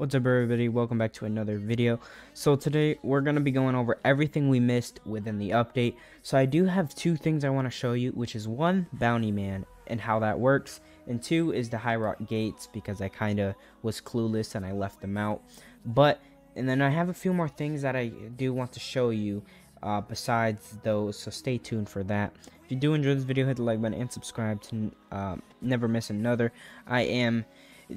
What's up everybody, welcome back to another video. So today we're going to be going over everything we missed within the update. So I do have two things I want to show you, which is one, Bounty Man and how that works. And two is the High Rock Gates because I kind of was clueless and I left them out. But, and then I have a few more things that I do want to show you uh, besides those, so stay tuned for that. If you do enjoy this video, hit the like button and subscribe to uh, never miss another. I am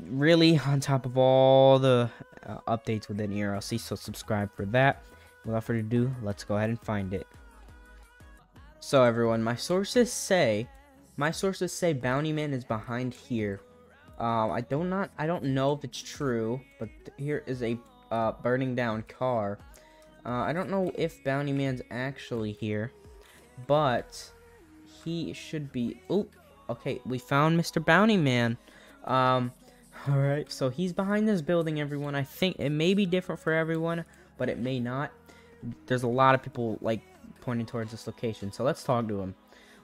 really on top of all the uh, updates within ERLC, so subscribe for that. Without further ado, let's go ahead and find it. So everyone, my sources say, my sources say Bounty Man is behind here. Um, I don't not, I don't know if it's true, but here is a uh, burning down car. Uh, I don't know if Bounty Man's actually here, but he should be. Oh, okay, we found Mr. Bounty Man. Um, Alright, so he's behind this building, everyone. I think it may be different for everyone, but it may not. There's a lot of people, like, pointing towards this location, so let's talk to him.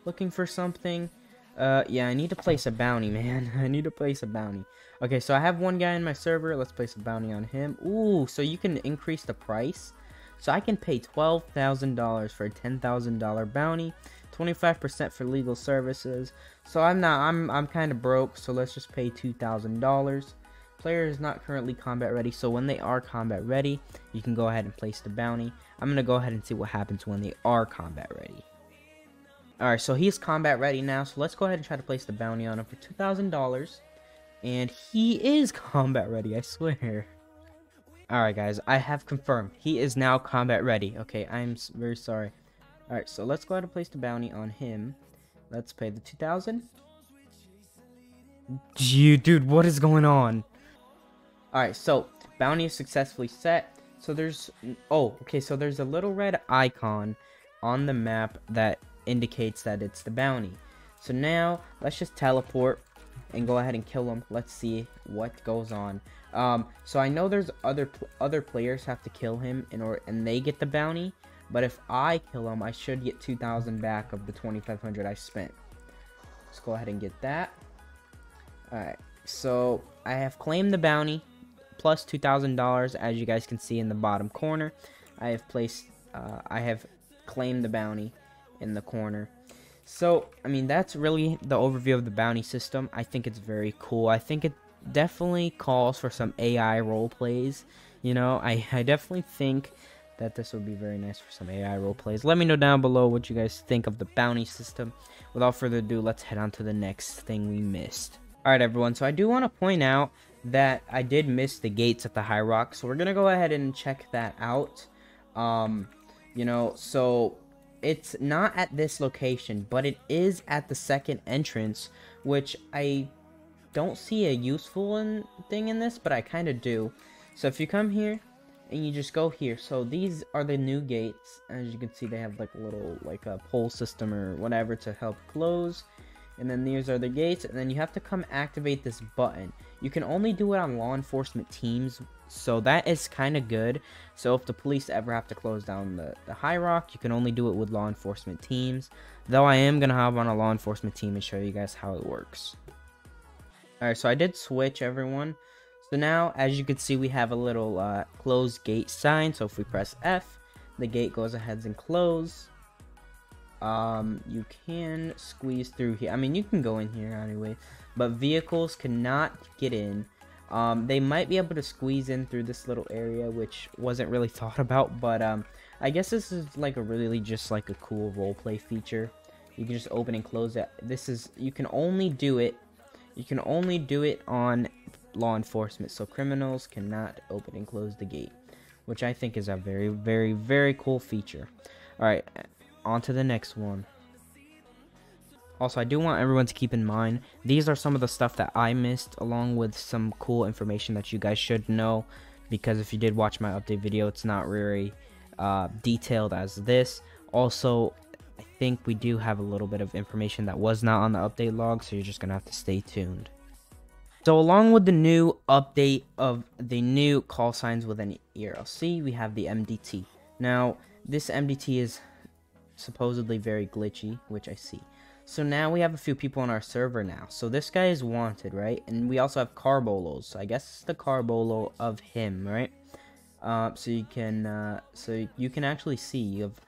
Looking for something. Uh, yeah, I need to place a bounty, man. I need to place a bounty. Okay, so I have one guy in my server. Let's place a bounty on him. Ooh, so you can increase the price. So I can pay $12,000 for a $10,000 bounty. 25% for legal services. So I'm not I'm I'm kind of broke, so let's just pay $2,000. Player is not currently combat ready, so when they are combat ready, you can go ahead and place the bounty. I'm going to go ahead and see what happens when they are combat ready. Alright, so he's combat ready now, so let's go ahead and try to place the bounty on him for $2,000. And he is combat ready, I swear. Alright guys, I have confirmed. He is now combat ready. Okay, I'm very sorry. Alright, so let's go ahead and place the bounty on him. Let's pay the 2000 Gee, dude, what is going on? Alright, so bounty is successfully set. So there's, oh, okay, so there's a little red icon on the map that indicates that it's the bounty. So now, let's just teleport and go ahead and kill him. Let's see what goes on. Um, so I know there's other other players have to kill him in order, and they get the bounty. But if I kill him, I should get 2,000 back of the 2,500 I spent. Let's go ahead and get that. Alright, so I have claimed the bounty plus $2,000 as you guys can see in the bottom corner. I have placed, uh, I have claimed the bounty in the corner. So, I mean, that's really the overview of the bounty system. I think it's very cool. I think it definitely calls for some AI role plays. You know, I, I definitely think that this would be very nice for some AI role plays. Let me know down below what you guys think of the bounty system. Without further ado, let's head on to the next thing we missed. Alright everyone, so I do want to point out that I did miss the gates at the High Rock, so we're going to go ahead and check that out. Um, you know, so it's not at this location, but it is at the second entrance, which I don't see a useful in, thing in this, but I kind of do. So if you come here, and you just go here. So these are the new gates. As you can see they have like a little like a pole system or whatever to help close. And then these are the gates. And then you have to come activate this button. You can only do it on law enforcement teams so that is kind of good. So if the police ever have to close down the, the high rock you can only do it with law enforcement teams. Though i am gonna have on a law enforcement team and show you guys how it works. All right so i did switch everyone so now, as you can see, we have a little uh, closed gate sign. So if we press F, the gate goes ahead and close. Um, you can squeeze through here. I mean, you can go in here anyway, but vehicles cannot get in. Um, they might be able to squeeze in through this little area, which wasn't really thought about, but um, I guess this is like a really just like a cool roleplay feature. You can just open and close it. This is, you can only do it, you can only do it on law enforcement, so criminals cannot open and close the gate, which I think is a very, very, very cool feature. Alright, on to the next one. Also, I do want everyone to keep in mind, these are some of the stuff that I missed, along with some cool information that you guys should know, because if you did watch my update video, it's not very uh, detailed as this. Also, I think we do have a little bit of information that was not on the update log, so you're just going to have to stay tuned. So along with the new update of the new call signs within ERLC, we have the MDT. Now, this MDT is supposedly very glitchy, which I see. So now we have a few people on our server now. So this guy is wanted, right? And we also have car BOLOs. So I guess it's the car BOLO of him, right? Uh, so you can, uh, so you can actually see you have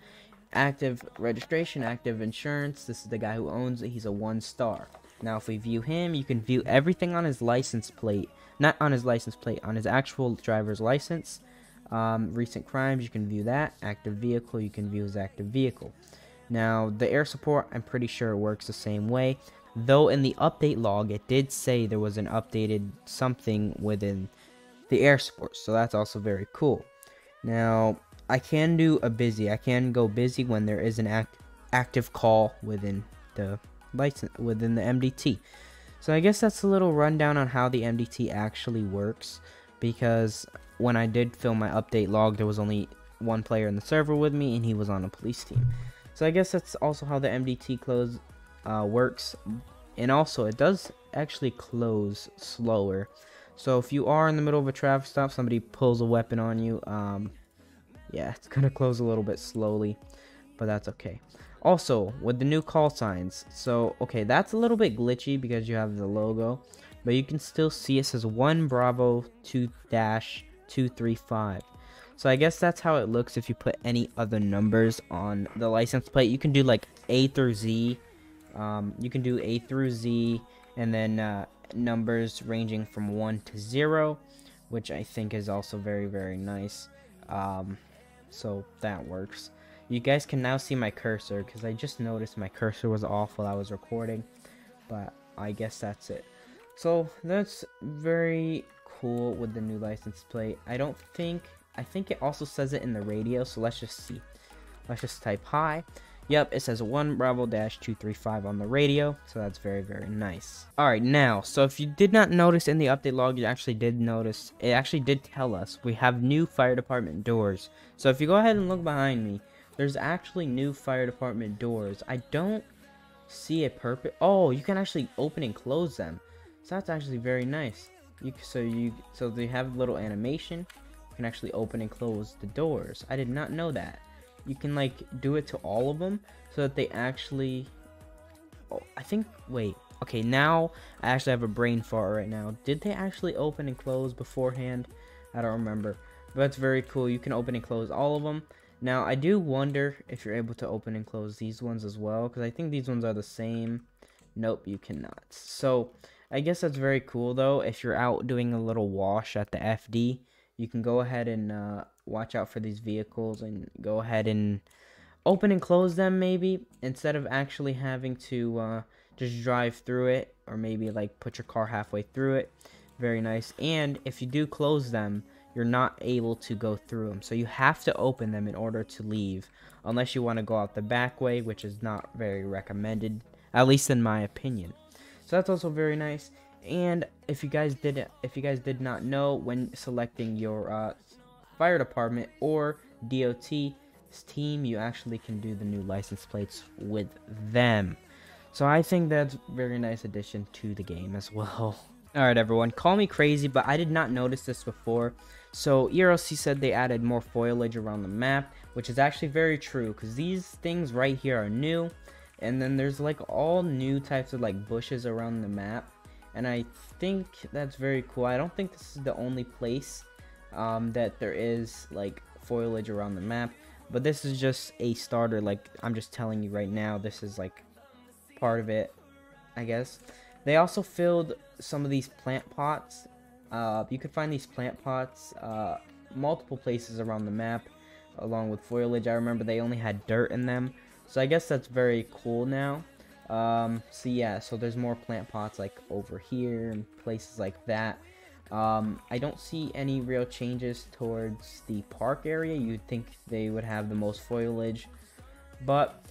active registration, active insurance. This is the guy who owns it. He's a one star. Now, if we view him, you can view everything on his license plate. Not on his license plate, on his actual driver's license. Um, recent crimes, you can view that. Active vehicle, you can view his active vehicle. Now, the air support, I'm pretty sure it works the same way. Though in the update log, it did say there was an updated something within the air support. So that's also very cool. Now, I can do a busy. I can go busy when there is an act active call within the license within the MDT. So I guess that's a little rundown on how the MDT actually works because when I did film my update log, there was only one player in the server with me and he was on a police team. So I guess that's also how the MDT close uh, works. And also, it does actually close slower. So if you are in the middle of a traffic stop, somebody pulls a weapon on you, um, yeah, it's going to close a little bit slowly. But that's okay. Also, with the new call signs, so, okay, that's a little bit glitchy because you have the logo. But you can still see it says 1 Bravo 2 dash 235. So I guess that's how it looks if you put any other numbers on the license plate. You can do like A through Z. Um, you can do A through Z and then uh, numbers ranging from 1 to 0, which I think is also very, very nice. Um, so that works. You guys can now see my cursor because I just noticed my cursor was off while I was recording. But I guess that's it. So that's very cool with the new license plate. I don't think I think it also says it in the radio, so let's just see. Let's just type hi. Yep, it says 1 Bravo dash 235 on the radio, so that's very, very nice. Alright, now, so if you did not notice in the update log, you actually did notice, it actually did tell us we have new fire department doors. So if you go ahead and look behind me, there's actually new fire department doors. I don't see a purpose. Oh, you can actually open and close them. So that's actually very nice. You, so you so they have a little animation You can actually open and close the doors. I did not know that. You can like do it to all of them so that they actually oh, I think wait. Okay, now I actually have a brain fart right now. Did they actually open and close beforehand? I don't remember. But it's very cool. You can open and close all of them. Now, I do wonder if you're able to open and close these ones as well, because I think these ones are the same. Nope, you cannot. So, I guess that's very cool, though, if you're out doing a little wash at the FD, you can go ahead and uh, watch out for these vehicles and go ahead and open and close them maybe instead of actually having to uh, just drive through it or maybe like put your car halfway through it very nice and if you do close them you're not able to go through them so you have to open them in order to leave unless you want to go out the back way which is not very recommended at least in my opinion so that's also very nice and if you guys did if you guys did not know when selecting your uh, fire department or DOT team, you actually can do the new license plates with them. So I think that's very nice addition to the game as well. Alright everyone, call me crazy, but I did not notice this before. So ERLC said they added more foliage around the map, which is actually very true, because these things right here are new. And then there's like all new types of like bushes around the map and I think that's very cool. I don't think this is the only place um, that there is like foliage around the map, but this is just a starter. Like I'm just telling you right now, this is like part of it, I guess. They also filled some of these plant pots. Uh, you could find these plant pots uh, multiple places around the map, along with foliage. I remember they only had dirt in them, so I guess that's very cool now. Um, so yeah, so there's more plant pots like over here and places like that. Um, I don't see any real changes towards the park area. You'd think they would have the most foliage, but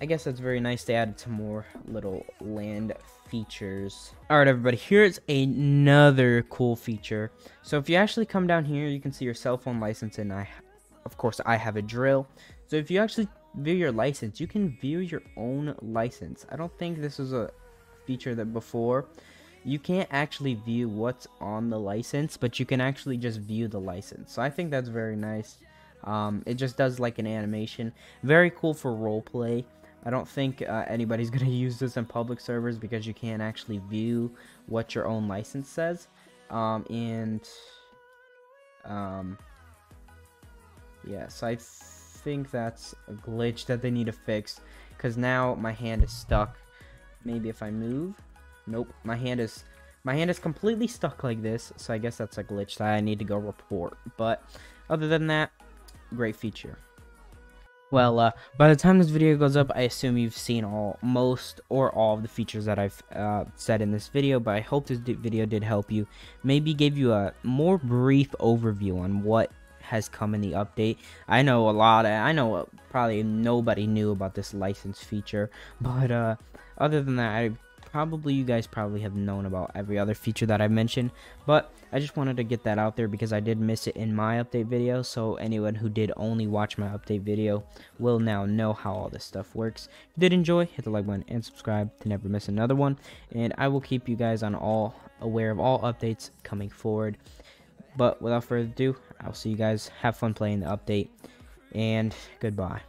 I guess that's very nice. They added some more little land features. Alright everybody, here's another cool feature. So if you actually come down here, you can see your cell phone license and I, of course, I have a drill. So if you actually view your license. You can view your own license. I don't think this is a feature that before. You can't actually view what's on the license, but you can actually just view the license. So I think that's very nice. Um, it just does like an animation. Very cool for roleplay. I don't think uh, anybody's going to use this in public servers because you can't actually view what your own license says. Um, and, um, yeah, so I think that's a glitch that they need to fix because now my hand is stuck. Maybe if I move, nope, my hand is my hand is completely stuck like this, so I guess that's a glitch that I need to go report. But other than that, great feature. Well, uh, by the time this video goes up, I assume you've seen all, most, or all of the features that I've uh, said in this video, but I hope this video did help you. Maybe give you a more brief overview on what has come in the update. I know a lot, of, I know probably nobody knew about this license feature, but uh, other than that, I probably you guys probably have known about every other feature that I mentioned, but I just wanted to get that out there because I did miss it in my update video, so anyone who did only watch my update video will now know how all this stuff works. If you did enjoy, hit the like button and subscribe to never miss another one, and I will keep you guys on all aware of all updates coming forward. But without further ado, I'll see you guys. Have fun playing the update, and goodbye.